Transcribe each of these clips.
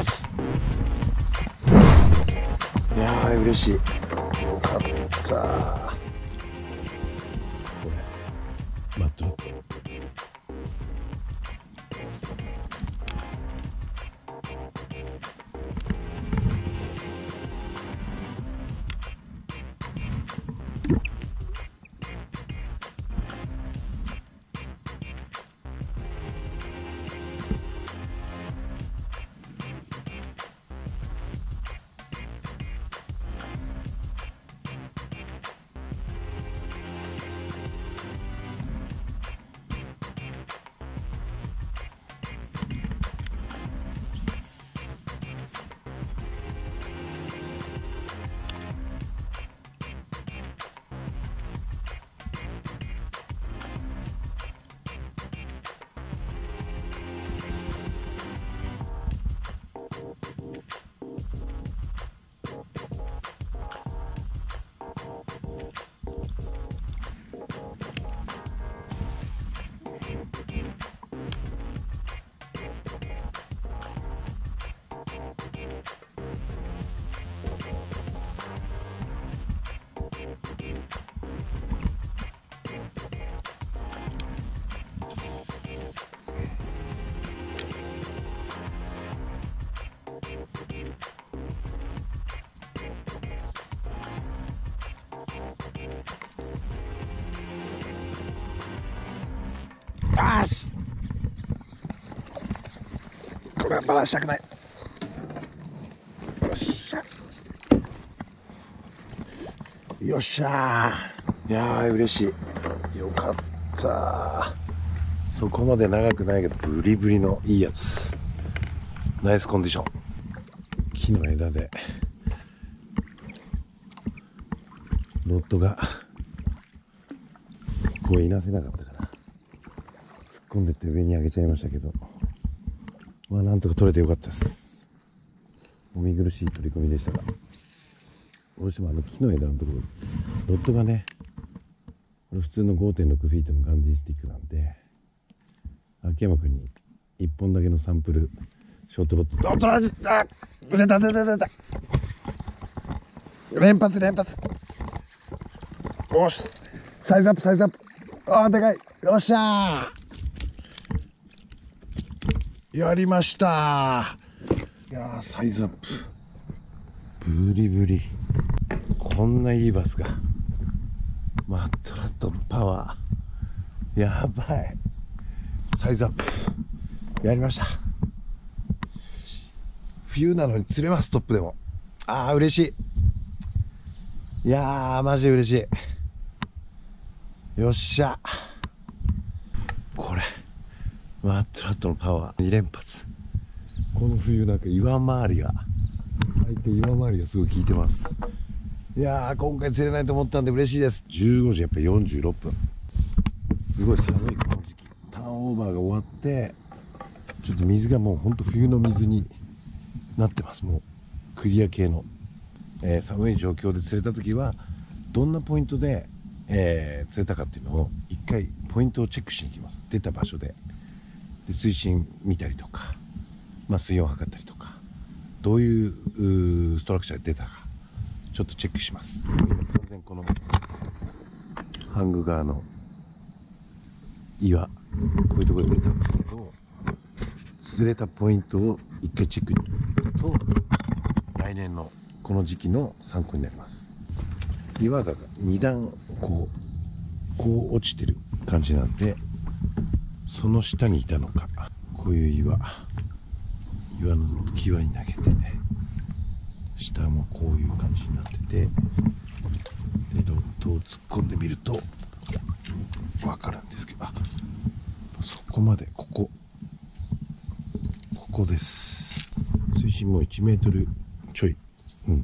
パスいやー嬉しい。よかった。これマットレットパスこれはバラしたくない。よっしゃ。よっしゃいやー嬉しい。よかったそこまで長くないけどブリブリのいいやつ。ナイスコンディション。木の枝で。ロッドが。こういなせなかった込んでって上に上げちゃいましたけど。まあなんとか取れてよかったです。お見苦しい取り組みでしたが。どうしてもあの木の枝のところロッドがねこれ普通の5.6フィートのガンディスティックなんで秋山君に1本だけのサンプルショートロッドあ取られた出た出た出た連発連発。よし。サイズアップサイズアップ。あーでかい。よっしゃー。やりました。いやーサイズアップ。ブリブリ。こんないいバスが。マットラトンパワー。やばい。サイズアップ。やりました。冬なのに釣れますトップでも。ああ嬉しい。いやーマジで嬉しい。よっしゃマットラットのパワー2連発。この冬なんか岩回りが。相手岩回りがすごい効いてます。いやー今回釣れないと思ったんで嬉しいです。15時やっぱり46分。すごい寒いこの時期。ターンオーバーが終わってちょっと水がもうほんと冬の水になってます。もうクリア系の、えー寒い状況で釣れた時はどんなポイントで、えー釣れたかっていうのを一回ポイントをチェックしに行きます。出た場所でで。水深見たりとか、まあ、水温測ったりとかどういうストラクチャーで出たかちょっとチェックします。今完全このハング側の岩こういうところで出たんですけど釣れたポイントを一回チェックに行くと来年のこの時期の参考になります。岩が2段こうこう落ちてる感じなんでその下にいたのか。こういう岩。岩の際に投げて。下もこういう感じになってて。でロッドを突っ込んでみると分かるんですけど。あそこまで。ここ。ここです。水深も1メートルちょい。うん。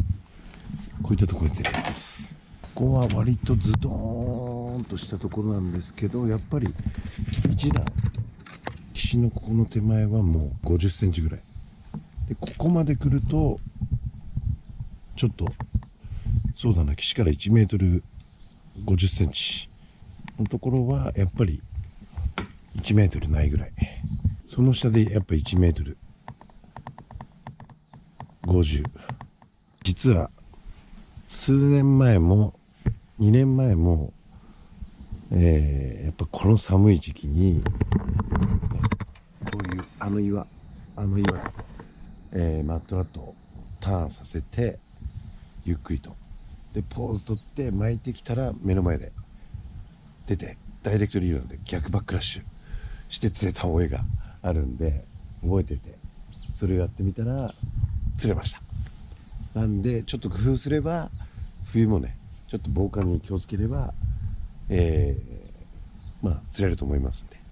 こういったところに出てます。ここは割とズドーン。としたところなんですけどやっぱり一段岸のここの手前はもう50センチぐらい。でここまで来るとちょっとそうだな岸から1メートル50センチのところはやっぱり1メートルないぐらい。その下でやっぱ1メートル。50実は数年前も2年前も、えー、やっぱこの寒い時期に、ね、こういうあの岩あの岩、えー、マットラットをターンさせてゆっくりと。でポーズ取って巻いてきたら目の前で出てダイレクトリードで逆バックラッシュして釣れた覚えがあるんで覚えててそれをやってみたら釣れました。なんでちょっと工夫すれば冬もねちょっと防寒に気をつければえー、まあ釣れると思いますんで。